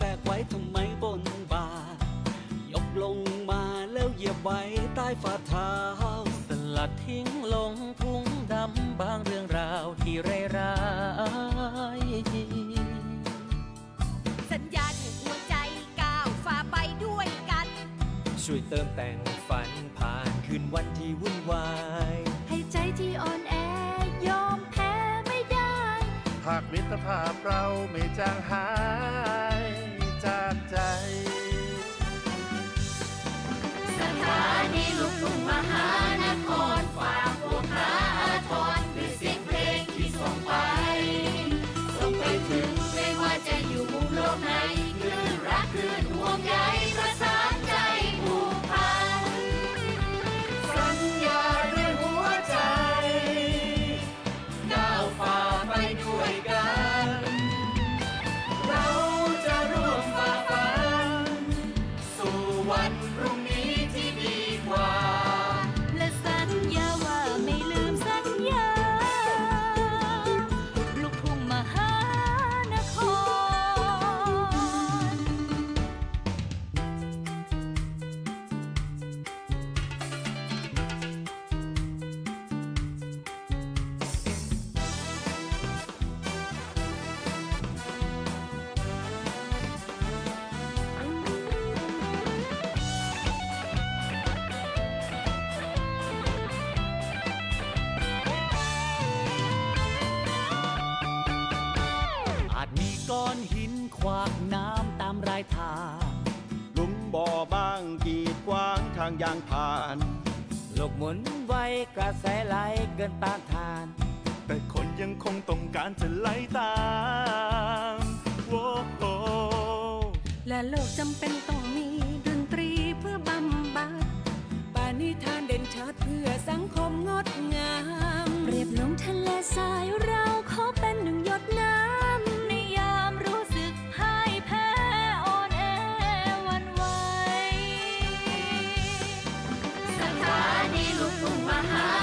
ทำไมบนบายกลงมาแล้วเหยียบไว้ใต้ฝ่าเท้า สลัดทิ้งลงทุ่งดำบางเรื่องราวที่ไรายร้ายสัญญาณให้หัวใจก้าวฝ่าไปด้วยกัน ช่วยเติมแต่งฝันผ่านคืนวันที่วุ่นวาย ให้ใจที่อ่อนแอยอมแพ้ไม่ได้ หากมิตรภาพเราไม่จางหาย วากน้ำตามรายทางหลุมบ่อบ้างกีดกว้างทางยางผ่าน โลกหมุนไวกระแสไหลเกินต้านทาน แต่คนยังคงต้องการจะไล่ตามโอ้โหและโลกจำเป็นต้อง Mahal.